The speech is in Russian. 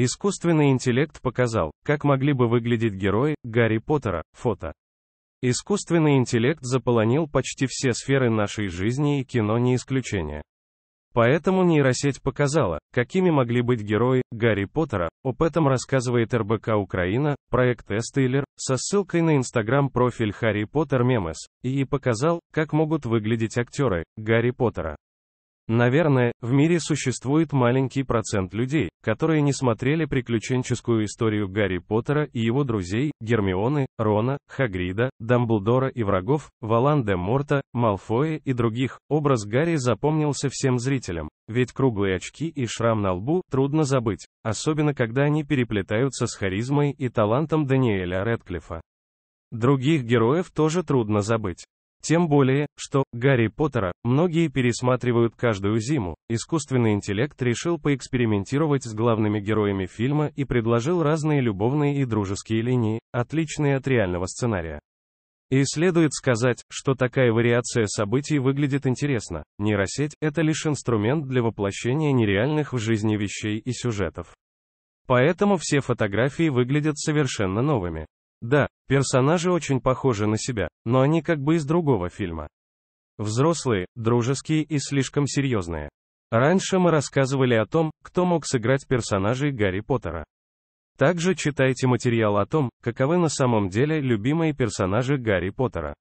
Искусственный интеллект показал, как могли бы выглядеть герои Гарри Поттера. Фото. Искусственный интеллект заполонил почти все сферы нашей жизни и кино не исключение. Поэтому нейросеть показала, какими могли быть герои Гарри Поттера. Об этом рассказывает РБК Украина, проект Эстейлер, со ссылкой на инстаграм-профиль Харри Поттер Мемес, и показал, как могут выглядеть актеры Гарри Поттера. Наверное, в мире существует маленький процент людей, которые не смотрели приключенческую историю Гарри Поттера и его друзей, Гермионы, Рона, Хагрида, Дамблдора и врагов, Валан-де-Морта, Малфоя и других. Образ Гарри запомнился всем зрителям, ведь круглые очки и шрам на лбу трудно забыть, особенно когда они переплетаются с харизмой и талантом Даниэля Рэдклиффа. Других героев тоже трудно забыть. Тем более, что Гарри Поттера многие пересматривают каждую зиму. Искусственный интеллект решил поэкспериментировать с главными героями фильма и предложил разные любовные и дружеские линии, отличные от реального сценария. И следует сказать, что такая вариация событий выглядит интересно. Нейросеть – это лишь инструмент для воплощения нереальных в жизни вещей и сюжетов. Поэтому все фотографии выглядят совершенно новыми. Да, персонажи очень похожи на себя, но они как бы из другого фильма. Взрослые, дружеские и слишком серьезные. Раньше мы рассказывали о том, кто мог сыграть персонажей Гарри Поттера. Также читайте материал о том, каковы на самом деле любимые персонажи Гарри Поттера.